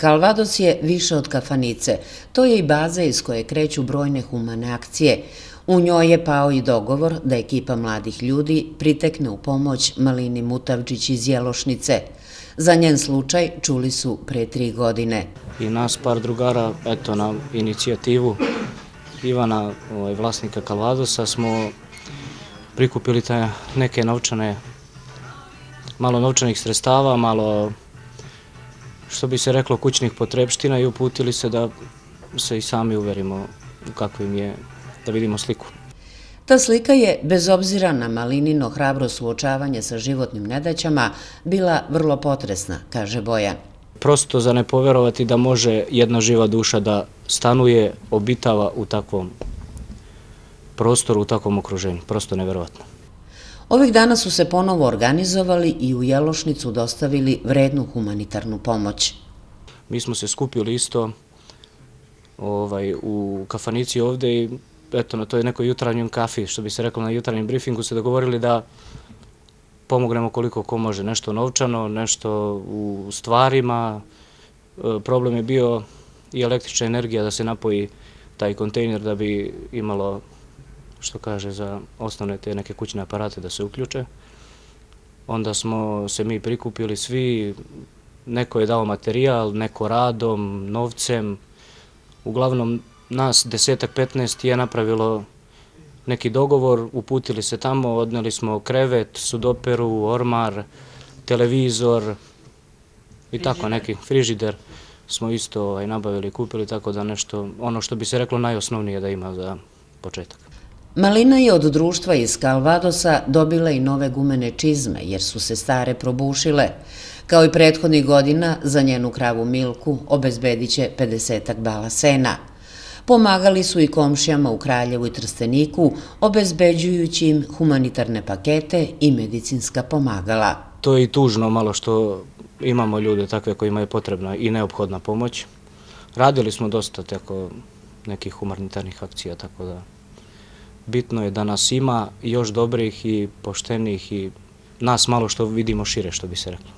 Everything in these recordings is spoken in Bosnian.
Kalvados je više od kafanice. To je i baza iz koje kreću brojne humane akcije. U njoj je pao i dogovor da ekipa mladih ljudi pritekne u pomoć Malini Mutavčić iz Jelošnice. Za njen slučaj čuli su pre tri godine. I nas par drugara, eto, na inicijativu Ivana, ovaj, vlasnika Kalvadosa, smo prikupili neke novčane, malo novčanih sredstava, malo što bi se reklo, kućnih potrebština i uputili se da se i sami uverimo u kakvim je, da vidimo sliku. Ta slika je, bez obzira na malinino hrabro suočavanje sa životnim nedaćama, bila vrlo potresna, kaže Bojan. Prosto za ne poverovati da može jedna živa duša da stanuje, obitava u takvom prostoru, u takvom okruženju. Prosto neverovatno. Ovih dana su se ponovo organizovali i u Jelošnicu dostavili vrednu humanitarnu pomoć. Mi smo se skupili isto ovaj, u kafanici ovde i eto, na toj nekoj jutranjom kafi, što bi se reklo na jutranjem briefingu, se dogovorili da pomognemo koliko ko može, nešto novčano, nešto u stvarima. E, problem je bio i električna energija da se napoji taj kontejner da bi imalo što kaže, za osnovne te neke kućne aparate da se uključe. Onda smo se mi prikupili svi, neko je dao materijal, neko radom, novcem. Uglavnom, nas desetak, petnaest je napravilo neki dogovor, uputili se tamo, odneli smo krevet, sudoperu, ormar, televizor i tako neki frižider smo isto ovaj, nabavili i kupili, tako da nešto, ono što bi se reklo najosnovnije da ima za početak. Malina je od društva iz Kalvadosa dobila i nove gumene čizme, jer su se stare probušile. Kao i prethodnih godina, za njenu kravu Milku obezbedit će 50 bala sena. Pomagali su i komšijama u Kraljevu i Trsteniku, obezbeđujući im humanitarne pakete i medicinska pomagala. To je i tužno malo što imamo ljude takve kojima je potrebna i neophodna pomoć. Radili smo dosta tako nekih humanitarnih akcija, tako da bitno je da nas ima još dobrih i poštenih i nas malo što vidimo šire, što bi se reklo.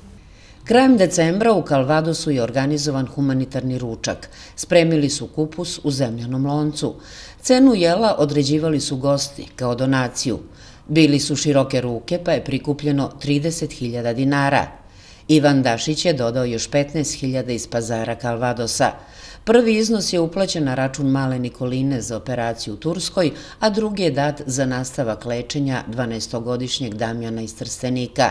Krajem decembra u Kalvadosu je organizovan humanitarni ručak. Spremili su kupus u zemljanom loncu. Cenu jela određivali su gosti kao donaciju. Bili su široke ruke pa je prikupljeno 30.000 dinara. Ivan Dašić je dodao još 15.000 iz pazara Kalvadosa. Prvi iznos je uplaćen na račun male Nikoline za operaciju u Turskoj, a drugi je dat za nastavak lečenja 12-godišnjeg Damjana iz Trstenika.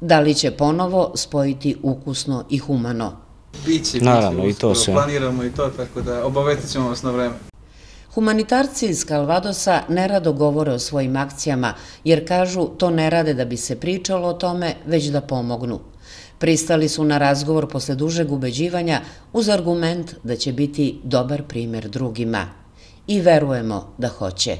Da li će ponovo spojiti ukusno i humano? Biće, Naravno, i to se. Planiramo i to, tako da obavetit ćemo vas na vreme. Humanitarci iz Kalvadosa nerado govore o svojim akcijama, jer kažu to ne rade da bi se pričalo o tome, već da pomognu. Pristali su na razgovor posle dužeg ubeđivanja uz argument da će biti dobar primjer drugima. I verujemo da hoće.